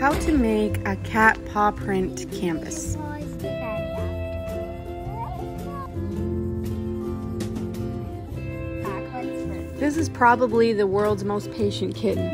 How to make a cat paw print canvas. This is probably the world's most patient kitten.